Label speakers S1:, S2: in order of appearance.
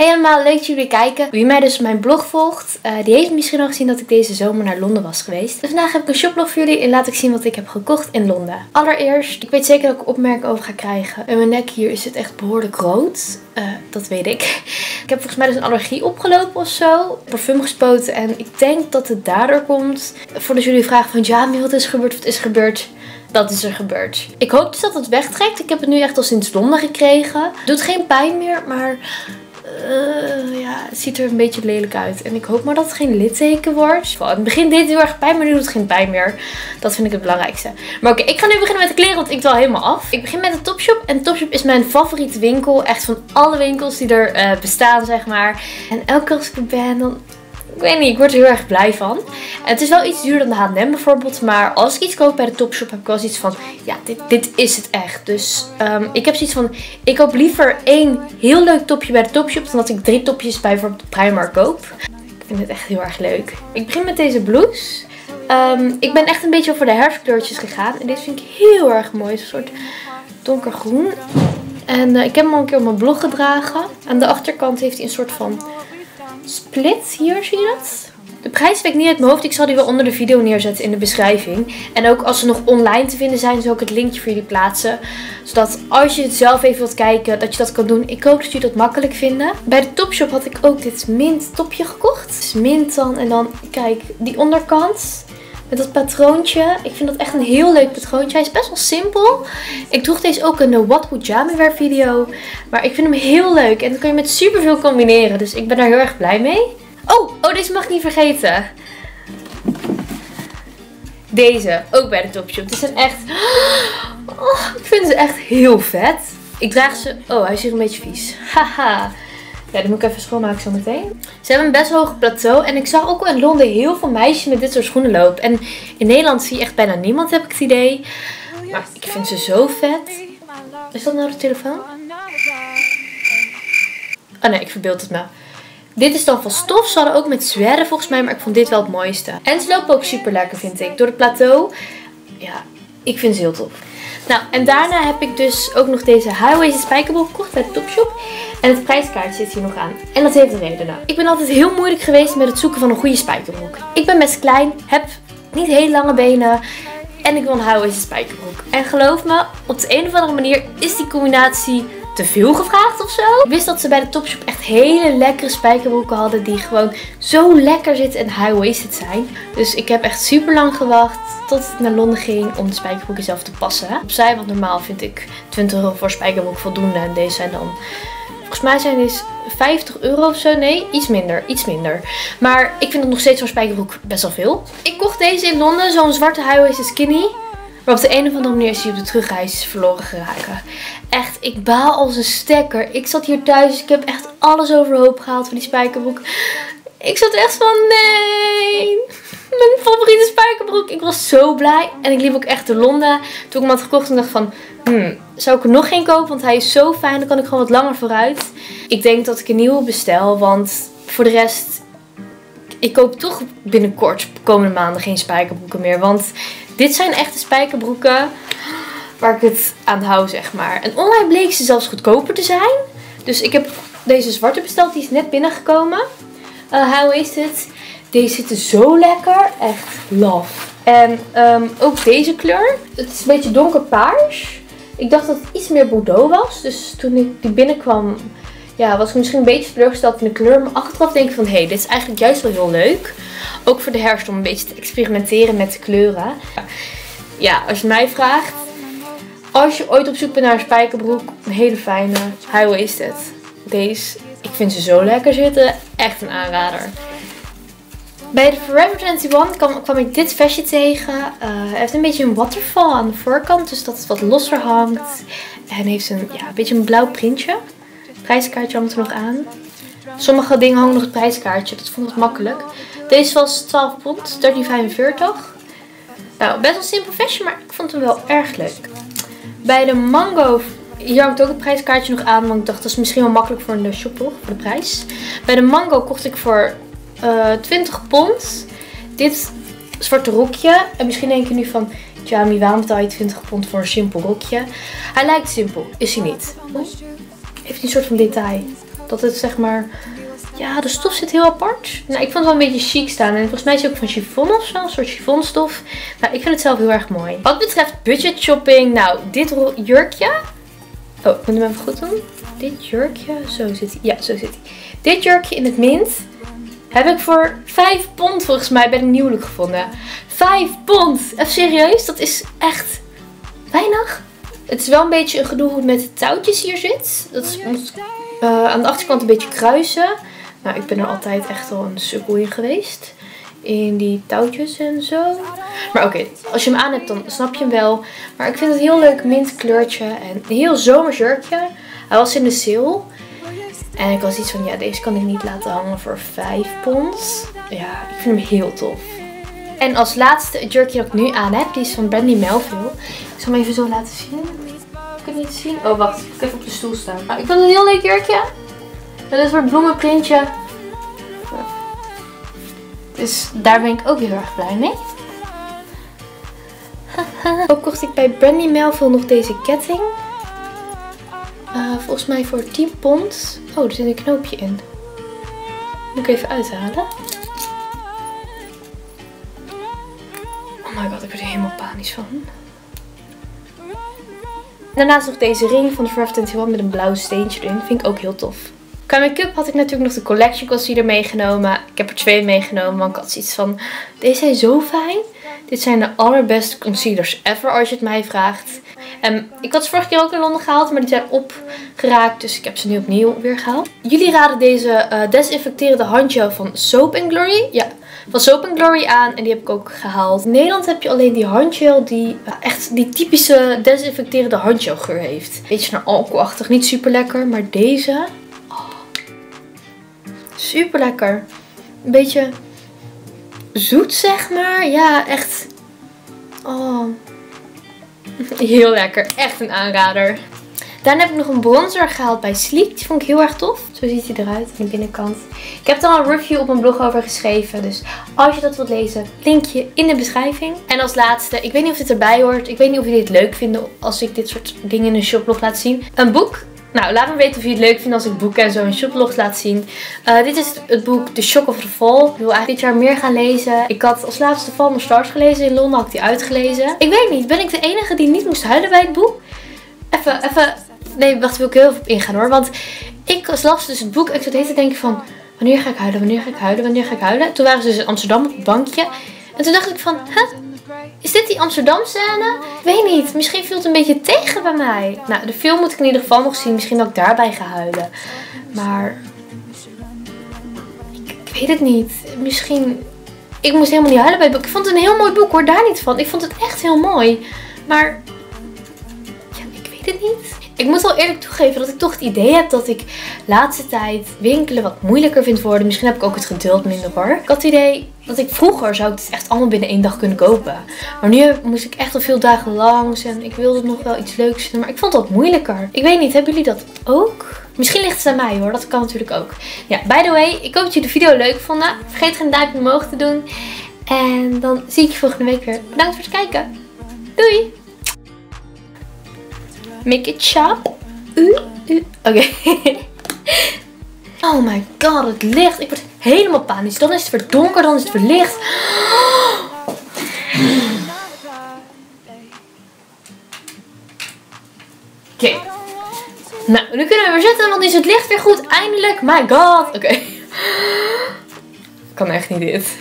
S1: Hey allemaal, leuk dat jullie kijken. Wie mij dus mijn blog volgt, uh, die heeft misschien al gezien dat ik deze zomer naar Londen was geweest. Dus vandaag heb ik een shoplog voor jullie en laat ik zien wat ik heb gekocht in Londen. Allereerst, ik weet zeker dat ik opmerking over ga krijgen. En mijn nek hier is het echt behoorlijk rood. Uh, dat weet ik. Ik heb volgens mij dus een allergie opgelopen of zo. Parfum gespoten en ik denk dat het daardoor komt. Voordat jullie vragen van ja, wat is gebeurd, wat is gebeurd dat is er gebeurd. Ik hoop dus dat het wegtrekt. Ik heb het nu echt al sinds Londen gekregen. Doet geen pijn meer, maar uh, ja, het ziet er een beetje lelijk uit. En ik hoop maar dat het geen litteken wordt. In het begin deed het heel erg pijn, maar nu doet het geen pijn meer. Dat vind ik het belangrijkste. Maar oké, ik ga nu beginnen met de kleren, want ik dwal helemaal af. Ik begin met de Topshop. En Topshop is mijn favoriete winkel. Echt van alle winkels die er uh, bestaan, zeg maar. En elke keer als ik er ben, dan ik weet niet, ik word er heel erg blij van. Het is wel iets duurder dan de H&M bijvoorbeeld. Maar als ik iets koop bij de Topshop heb ik wel zoiets van... Ja, dit, dit is het echt. Dus um, ik heb zoiets van... Ik koop liever één heel leuk topje bij de Topshop... dan dat ik drie topjes bij bijvoorbeeld de Primark koop. Ik vind het echt heel erg leuk. Ik begin met deze blouse. Um, ik ben echt een beetje over de herfstkleurtjes gegaan. En dit vind ik heel erg mooi. Een soort donkergroen. En uh, ik heb hem al een keer op mijn blog gedragen. Aan de achterkant heeft hij een soort van split hier, zie je dat? De prijs weet ik niet uit mijn hoofd. Ik zal die wel onder de video neerzetten in de beschrijving. En ook als ze nog online te vinden zijn, zal ik het linkje voor jullie plaatsen. Zodat als je het zelf even wilt kijken, dat je dat kan doen. Ik hoop dat jullie dat makkelijk vinden. Bij de Topshop had ik ook dit mint topje gekocht. Dus mint dan en dan, kijk, die onderkant. Met dat patroontje. Ik vind dat echt een heel leuk patroontje. Hij is best wel simpel. Ik droeg deze ook in de What Would Jamie Wear video. Maar ik vind hem heel leuk. En dan kun je met superveel combineren. Dus ik ben daar heel erg blij mee. Oh, oh deze mag ik niet vergeten. Deze, ook bij de Topshop. Die zijn echt... Oh, ik vind ze echt heel vet. Ik draag ze... Oh, hij is hier een beetje vies. Haha. Ja, die moet ik even schoonmaken zo meteen. Ze hebben een best hoog plateau. En ik zag ook in Londen heel veel meisjes met dit soort schoenen lopen. En in Nederland zie je echt bijna niemand, heb ik het idee. Maar ik vind ze zo vet. Is dat nou de telefoon? Oh nee, ik verbeeld het me. Dit is dan van stof. Ze hadden ook met zwerren volgens mij. Maar ik vond dit wel het mooiste. En ze lopen ook super lekker vind ik. Door het plateau. Ja, ik vind ze heel tof. Nou, en daarna heb ik dus ook nog deze high-waisted spijkerbroek gekocht bij Topshop. En het prijskaartje zit hier nog aan. En dat heeft een reden. Nou, ik ben altijd heel moeilijk geweest met het zoeken van een goede spijkerbroek. Ik ben best klein, heb niet heel lange benen. En ik wil een high-waisted spijkerbroek. En geloof me, op de een of andere manier is die combinatie te veel gevraagd of zo. Ik wist dat ze bij de Topshop echt hele lekkere spijkerbroeken hadden. Die gewoon zo lekker zitten en high-waisted zijn. Dus ik heb echt super lang gewacht tot ik naar Londen ging om de spijkerbroeken zelf te passen. Opzij, want normaal vind ik 20 euro voor spijkerbroek voldoende. En deze zijn dan... Volgens mij zijn deze 50 euro of zo. Nee, iets minder. Iets minder. Maar ik vind het nog steeds voor spijkerbroek best wel veel. Ik kocht deze in Londen. Zo'n zwarte high-waisted skinny. Maar op de een of andere manier is hij op de terugreis verloren geraken. Echt, ik baal als een stekker. Ik zat hier thuis. Ik heb echt alles overhoop gehaald van die spijkerbroek. Ik zat echt van, nee. Mijn favoriete spijkerbroek. Ik was zo blij. En ik liep ook echt de Londen. Toen ik hem had gekocht en dacht van, hmm, zou ik er nog geen kopen? Want hij is zo fijn. Dan kan ik gewoon wat langer vooruit. Ik denk dat ik een nieuwe bestel. Want voor de rest, ik koop toch binnenkort, komende maanden, geen spijkerbroeken meer. Want dit zijn echte spijkerbroeken waar ik het aan hou, zeg maar. En online bleek ze zelfs goedkoper te zijn. Dus ik heb deze zwarte besteld. Die is net binnengekomen. Uh, hoe is het? Deze zitten zo lekker. Echt love. En um, ook deze kleur. Het is een beetje donkerpaars. Ik dacht dat het iets meer Bordeaux was. Dus toen ik die binnenkwam, ja, was ik misschien een beetje teleurgesteld in de kleur. Maar achteraf denk ik van, hé, hey, dit is eigenlijk juist wel heel leuk. Ook voor de herfst om een beetje te experimenteren met de kleuren. Ja, als je mij vraagt. Als je ooit op zoek bent naar een spijkerbroek. Een hele fijne. How is het? Deze. Ik vind ze zo lekker zitten. Echt een aanrader. Bij de Forever 21 kwam, kwam ik dit vestje tegen. Uh, hij heeft een beetje een waterfall aan de voorkant. Dus dat het wat losser hangt. En heeft een, ja, een beetje een blauw printje. Prijskaartje hangt er nog aan. Sommige dingen hangen nog het prijskaartje. Dat vond ik makkelijk. Deze was 12 pond, 13,45. Nou, best wel simpel vestje, maar ik vond hem wel erg leuk. Bij de Mango, hier hangt ook het prijskaartje nog aan, want ik dacht dat is misschien wel makkelijk voor een voor de prijs. Bij de Mango kocht ik voor uh, eh, 20 pond dit zwarte rokje. En misschien denk je nu van, Jamie, waarom betaal je 20 pond voor een simpel rokje? Hij lijkt simpel, is hij niet. Heeft een soort van detail. Dat het zeg maar... Ja, de stof zit heel apart. Nou, ik vond het wel een beetje chic staan. En volgens mij is het ook van chiffon of zo. Een soort chiffonstof. Nou, ik vind het zelf heel erg mooi. Wat betreft budget shopping. Nou, dit jurkje. Oh, ik moet hem even goed doen. Dit jurkje. Zo zit hij. Ja, zo zit hij. Dit jurkje in het mint. Heb ik voor 5 pond volgens mij bij de nieuwelijk gevonden. 5 pond! Even serieus? Dat is echt weinig. Het is wel een beetje een gedoe hoe met de touwtjes hier zit. Dat moet uh, aan de achterkant een beetje kruisen. Nou, ik ben er altijd echt al een sukkel geweest. In die touwtjes en zo. Maar oké, als je hem aan hebt, dan snap je hem wel. Maar ik vind het heel leuk mintkleurtje. En een heel zomers jurkje. Hij was in de sale. En ik was iets van, ja, deze kan ik niet laten hangen voor 5 pond. Ja, ik vind hem heel tof. En als laatste jurkje dat ik nu aan heb, die is van Brandy Melville. Ik zal hem even zo laten zien. Kun je het zien? Oh, wacht. Ik ga even op de stoel staan. Maar ik vind het een heel leuk jurkje. Met een soort bloemenprintje. Dus daar ben ik ook heel erg blij mee. ook kocht ik bij Brandy Melville nog deze ketting. Uh, volgens mij voor 10 pond. Oh, er zit een knoopje in. Moet ik even uithalen. Oh god, ik word er helemaal panisch van. Daarnaast nog deze ring van de Forever 21 met een blauw steentje erin. Vind ik ook heel tof. Qua make-up had ik natuurlijk nog de Collection Concealer meegenomen. Ik heb er twee meegenomen, want ik had zoiets van... Deze zijn zo fijn. Dit zijn de allerbeste concealers ever als je het mij vraagt. En ik had ze vorige keer ook in Londen gehaald, maar die zijn opgeraakt. Dus ik heb ze nu opnieuw weer gehaald. Jullie raden deze uh, desinfecterende handgel van Soap Glory. Ja, van Soap Glory aan. En die heb ik ook gehaald. In Nederland heb je alleen die handgel die echt die typische desinfecterende handgelgeur heeft. Beetje naar alcoholachtig. Niet super lekker, maar deze... Oh, super lekker. Een beetje zoet zeg maar. Ja, echt... Oh, Heel lekker. Echt een aanrader. Daarna heb ik nog een bronzer gehaald bij Sleek. Die vond ik heel erg tof. Zo ziet hij eruit aan de binnenkant. Ik heb er al een review op mijn blog over geschreven. Dus als je dat wilt lezen, linkje in de beschrijving. En als laatste, ik weet niet of dit erbij hoort. Ik weet niet of jullie het leuk vinden als ik dit soort dingen in een shoplog laat zien. Een boek nou, laat me weten of je het leuk vindt als ik boeken en zo in shoplogs laat zien. Uh, dit is het boek The Shock of the Fall. Ik wil eigenlijk dit jaar meer gaan lezen. Ik had als laatste Fall of Stars gelezen. In Londen had ik die uitgelezen. Ik weet niet, ben ik de enige die niet moest huilen bij het boek? Even, even... Nee, wacht, wil ik heel even op ingaan hoor. Want ik las dus het boek en ik zat te denken van... Wanneer ga ik huilen, wanneer ga ik huilen, wanneer ga ik huilen? Toen waren ze dus in Amsterdam op het bankje. En toen dacht ik van, huh? Is dit die Amsterdam scène? Ik weet niet. Misschien viel het een beetje tegen bij mij. Nou, de film moet ik in ieder geval nog zien. Misschien dat ik daarbij ga huilen. Maar... Ik, weet het niet. Misschien... Ik moest helemaal niet huilen bij het boek. Ik vond het een heel mooi boek hoor. Daar niet van. Ik vond het echt heel mooi. Maar... Ja, ik weet het niet. Ik moet wel eerlijk toegeven dat ik toch het idee heb dat ik laatste tijd winkelen wat moeilijker vind worden. Misschien heb ik ook het geduld minder hoor. Ik had het idee dat ik vroeger zou het echt allemaal binnen één dag kunnen kopen. Maar nu moest ik echt al veel dagen langs en ik wilde nog wel iets leuks vinden. Maar ik vond dat moeilijker. Ik weet niet, hebben jullie dat ook? Misschien ligt het aan mij hoor, dat kan natuurlijk ook. Ja, by the way, ik hoop dat jullie de video leuk vonden. Vergeet geen duimpje omhoog te doen. En dan zie ik je volgende week weer. Bedankt voor het kijken. Doei! Make it sharp. Oké. oh my god, het licht. Ik word helemaal panisch. Dan is het weer donker, dan is het weer licht. Oké. Nou, nu kunnen we weer zitten, want is het licht weer goed. Eindelijk. My god. Oké. Kan echt niet dit.